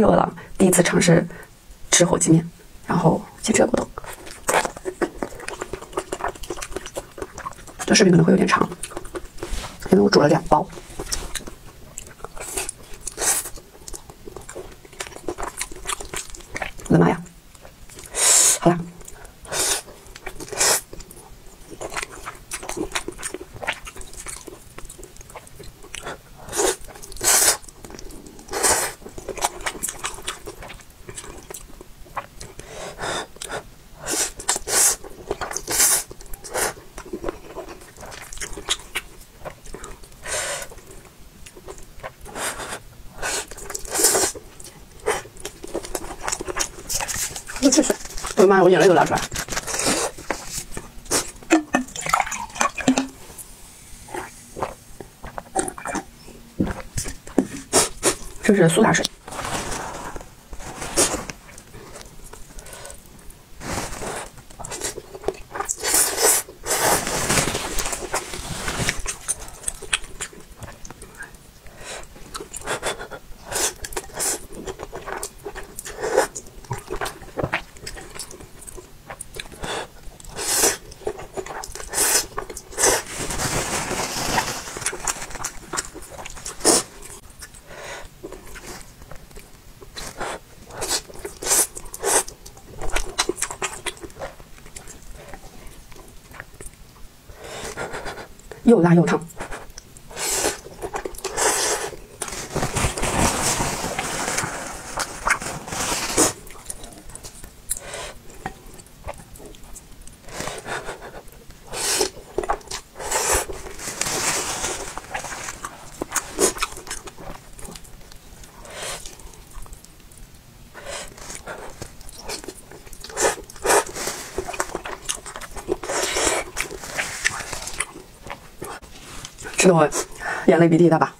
又饿了，第一次尝试吃火鸡面，然后先吃个果冻。这视频可能会有点长，因为我煮了两包。我的妈呀！好了。我去水！我的妈呀，我眼泪都流出来。这是苏打水。又辣又烫，吃的我眼泪鼻涕一大把，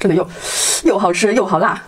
真的又又好吃又好辣。